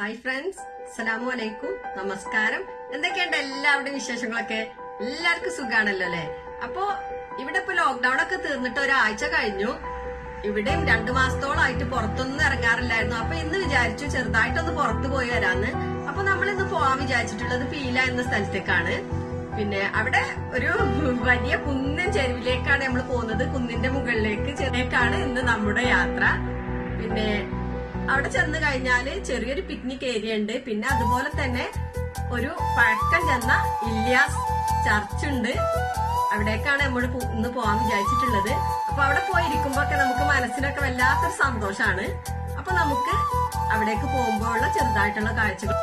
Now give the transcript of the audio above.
Hi friends അസ്സലാമു അലൈക്കും നമസ്കാരം എന്തൊക്കെയുണ്ട് എല്ലാവരുടെയും വിശേഷങ്ങളൊക്കെ? എല്ലാവർക്കും സുഖാണല്ലോ അല്ലെ? അപ്പോ ഇവിടെ ഇപ്പൊ ലോക്ക്ഡൌൺ ഒക്കെ തീർന്നിട്ട് ഒരാഴ്ച കഴിഞ്ഞു. ഇവിടെയും രണ്ടു മാസത്തോളായിട്ട് പുറത്തൊന്നും ഇറങ്ങാറില്ലായിരുന്നു. അപ്പൊ ഇന്ന് വിചാരിച്ചു ചെറുതായിട്ടൊന്ന് പുറത്തു പോയി വരാന്ന്. അപ്പൊ നമ്മൾ ഇന്ന് പോവാൻ വിചാരിച്ചിട്ടുള്ളത് പീല എന്ന സ്ഥലത്തേക്കാണ്. പിന്നെ അവിടെ ഒരു വലിയ കുന്നൻ ചെരുവിലേക്കാണ് നമ്മൾ പോകുന്നത്. കുന്നിന്റെ മുകളിലേക്ക് ചെറിയേക്കാണ് ഇന്ന് നമ്മുടെ യാത്ര. പിന്നെ അവിടെ ചെന്ന് കഴിഞ്ഞാൽ ചെറിയൊരു പിക്നിക് ഏരിയ ഉണ്ട്. പിന്നെ അതുപോലെ തന്നെ ഒരു പഴക്കം ചെന്ന ഇല്യാസ് ചർച്ച് ഉണ്ട്. അവിടേക്കാണ് നമ്മൾ ഇന്ന് പോകാൻ വിചാരിച്ചിട്ടുള്ളത്. അപ്പൊ അവിടെ പോയിരിക്കുമ്പോ ഒക്കെ നമുക്ക് മനസ്സിനൊക്കെ വല്ലാത്തൊരു സന്തോഷാണ്. അപ്പൊ നമുക്ക് അവിടേക്ക് പോകുമ്പോഴുള്ള ചെറുതായിട്ടുള്ള കാഴ്ചകൾ